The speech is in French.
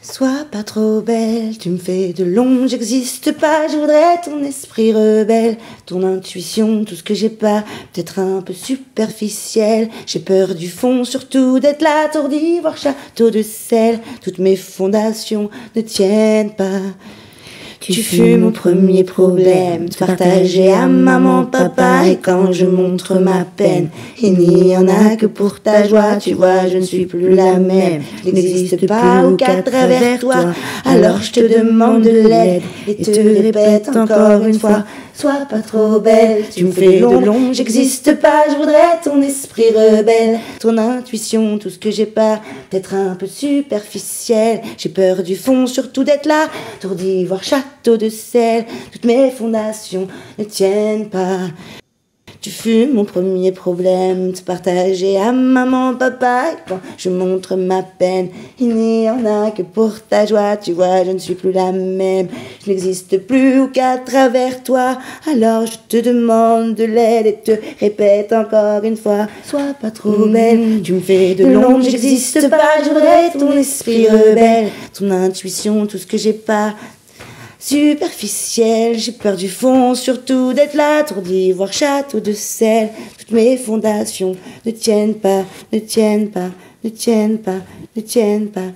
Sois pas trop belle, tu me fais de l'ombre, j'existe pas, je voudrais ton esprit rebelle, ton intuition, tout ce que j'ai pas, peut-être un peu superficiel, j'ai peur du fond, surtout d'être là, tourdi, voir château de sel, toutes mes fondations ne tiennent pas. Tu fus mon premier problème, partager à maman, papa, et quand je montre ma peine, il n'y en a que pour ta joie, tu vois, je ne suis plus la même, je n'existe pas ou qu'à travers toi, alors je te demande de l'aide, et te répète encore une fois, sois pas trop belle, tu me fais long, j'existe pas, je voudrais ton esprit rebelle, ton intuition, tout ce que j'ai pas, peut-être un peu superficiel, j'ai peur du fond, surtout d'être là, tourdi, voir château de sel, toutes mes fondations ne tiennent pas. Tu fus mon premier problème, te partager à maman, papa, et quand je montre ma peine, il n'y en a que pour ta joie, tu vois, je ne suis plus la même, je n'existe plus qu'à travers toi, alors je te demande de l'aide et te répète encore une fois, sois pas trop belle, tu me fais de l'ombre, j'existe pas, je voudrais ton esprit rebelle, ton intuition, tout ce que j'ai pas, superficielle. J'ai peur du fond, surtout d'être là, tourdi, voir château de sel. Toutes mes fondations ne tiennent pas, ne tiennent pas, ne tiennent pas, ne tiennent pas.